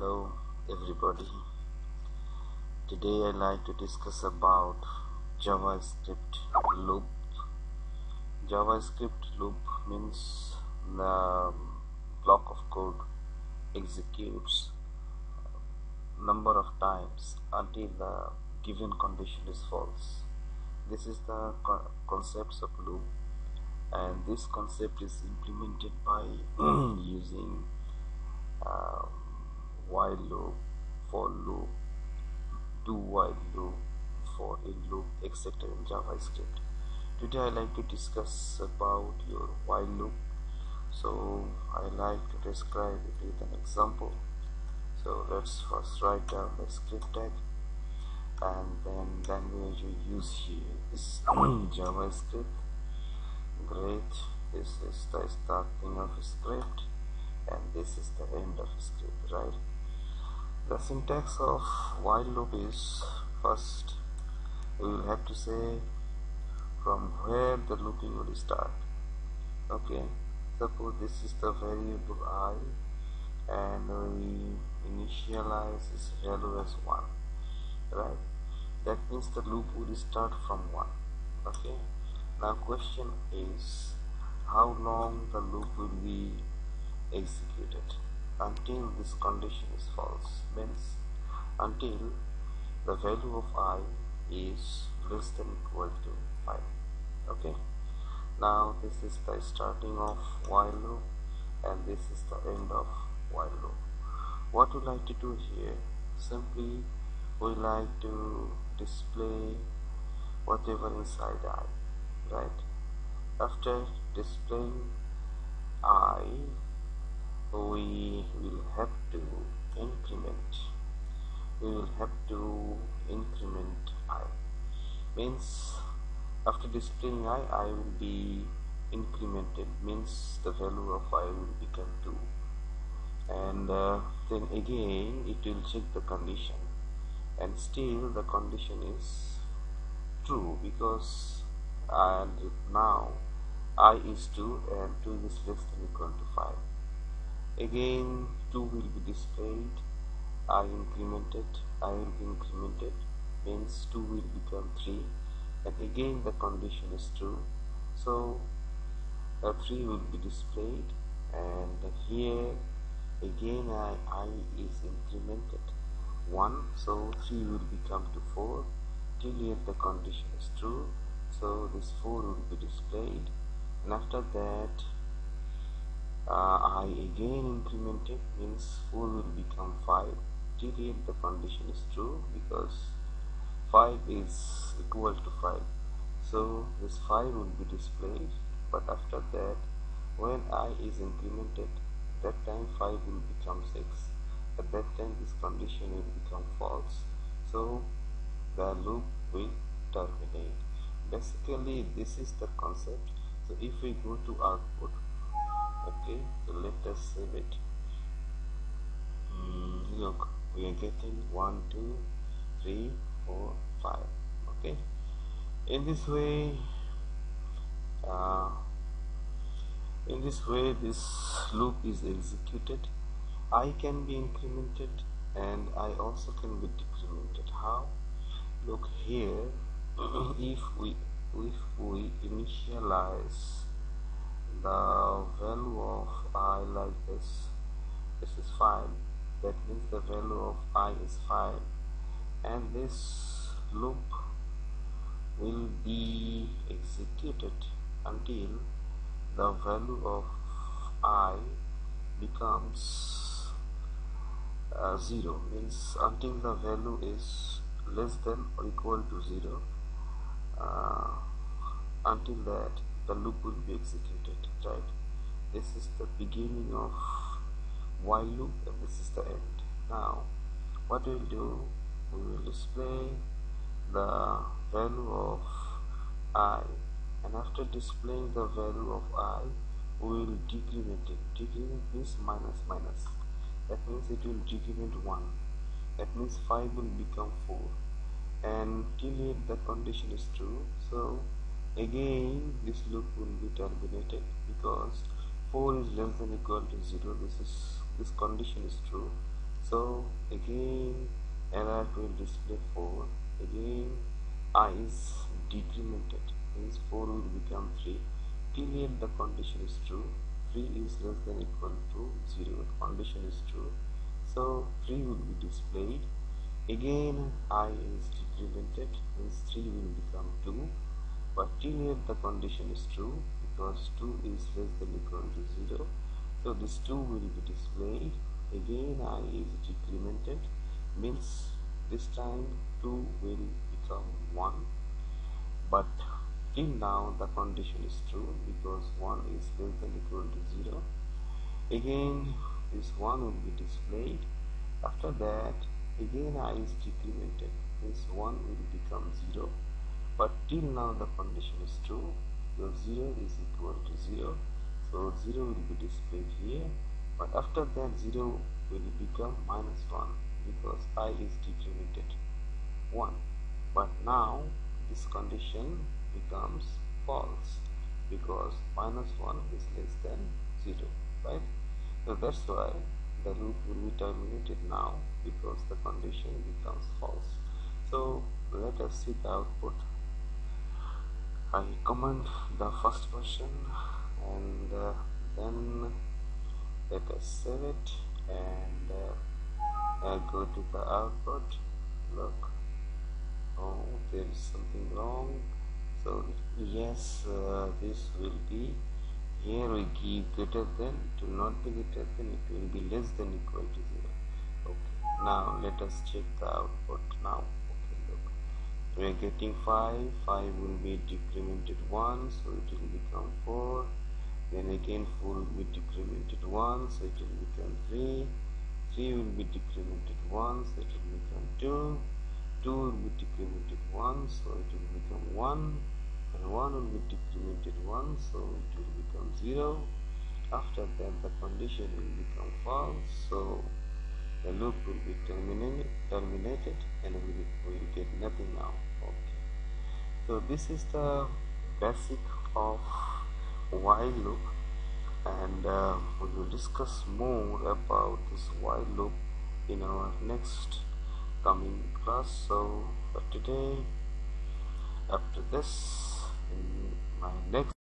Hello everybody. Today I like to discuss about JavaScript loop. JavaScript loop means the block of code executes number of times until the given condition is false. This is the co concepts of loop and this concept is implemented by using um, while loop, for loop, do while loop, for in loop, etc. in JavaScript. Today I like to discuss about your while loop. So I like to describe it with an example. So let's first write down the script tag and then language we use here is JavaScript. Great. This is the starting of a script and this is the end of script right the syntax of while loop is first we will have to say from where the looping will start. Okay suppose this is the variable i and we initialize its value as 1 right? That means the loop will start from 1 okay? Now question is how long the loop will be executed until this condition is false means until the value of i is less than equal to 5 okay? Now this is the starting of while loop and this is the end of while loop. What we like to do here simply we like to display whatever inside i right? After displaying i we will have to increment. We will have to increment i. Means after displaying i i will be incremented. Means the value of i will become 2 and uh, then again it will check the condition. And still the condition is true because and now i is 2 and 2 is less than equal to 5 again 2 will be displayed. I incremented i will be incremented. Means 2 will become 3 and again the condition is true. So uh, 3 will be displayed. And here again I, I is incremented. 1 so 3 will become to 4 till yet the condition is true. So this 4 will be displayed. And after that uh, I again incremented means 4 will become 5 till yet the condition is true because 5 is equal to 5 so this 5 will be displayed but after that when i is incremented that time 5 will become 6 at that time this condition will become false. So the loop will terminate. Basically this is the concept. So if we go to output okay so let us save it mm, look we are getting 1 2 3 4 5 okay. In this way uh, in this way this loop is executed. I can be incremented and i also can be decremented. How? Look here. If we if we initialize the value of i like this. This is 5 that means the value of i is 5 and this loop will be executed until the value of i becomes uh, 0 means until the value is less than or equal to 0 uh, until that the loop will be executed right? This is the beginning of while loop and this is the end. Now what we'll do we will display the value of i and after displaying the value of i we will decrement it. Decrement means minus minus. That means it will decrement 1 that means 5 will become 4 and till yet the condition is true. So again this loop will be terminated because 4 is less than equal to 0 this is this condition is true. So again error will display 4 again i is decremented. Means 4 will become 3 till yet the condition is true. 3 is less than equal to 0 condition is true. So 3 will be displayed. Again i is decremented. Means 3 will become 2 but till yet the condition is true because 2 is less than equal to 0 so this 2 will be displayed. Again i is decremented means this time 2 will become 1 but till now the condition is true because 1 is less than equal to 0 again this 1 will be displayed. After that again i is decremented means 1 will become 0 but till now the condition is true. So 0 is equal to 0 so 0 will be displayed here. But after that 0 will become minus 1 because i is decremented. 1 but now this condition becomes false because minus 1 is less than 0 right? So that's why the loop will be terminated now because the condition becomes false. So let us see the output I comment the first version and uh, then let us save it and uh, go to the output look oh there is something wrong. So yes uh, this will be here we give greater than it will not be greater than it will be less than equal to 0 okay now let us check the output now we are getting 5 5 will be decremented 1 so it will become 4 then again 4 will be decremented 1 so it will become 3 3 will be decremented 1 so it will become 2 2 will be decremented 1 so it will become 1 and 1 will be decremented 1 so it will become 0 after that the condition will become false so the loop will be terminated, terminated and we will get nothing now. Okay. So this is the basic of while loop and uh, we will discuss more about this while loop in our next coming class. So for today after this in my next